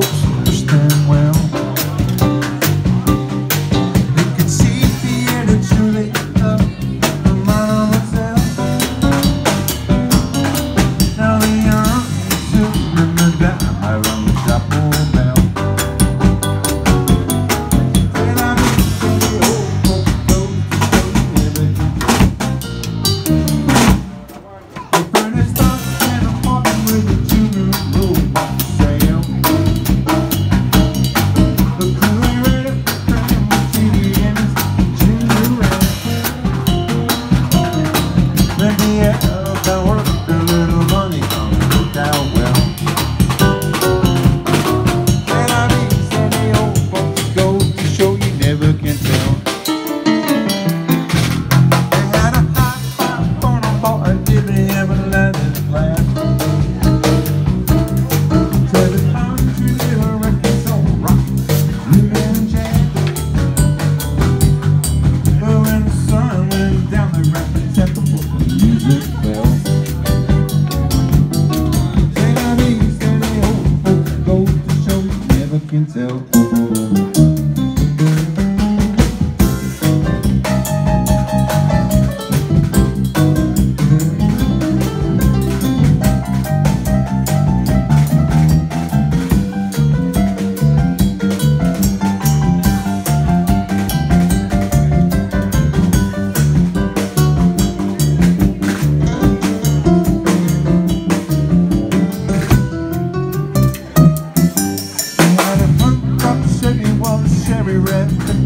folks. can tell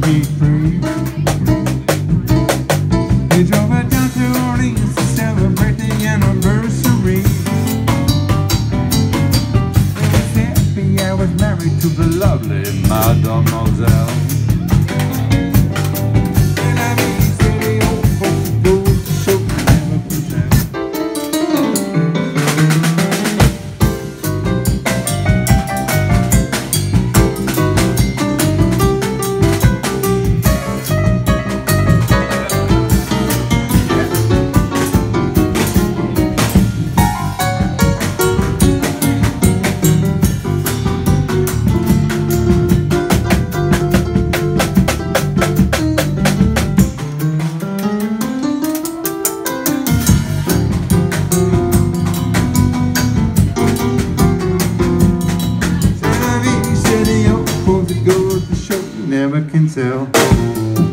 be free. We drove it down to Orleans to celebrate the anniversary. I was married to the lovely Mademoiselle. never can tell.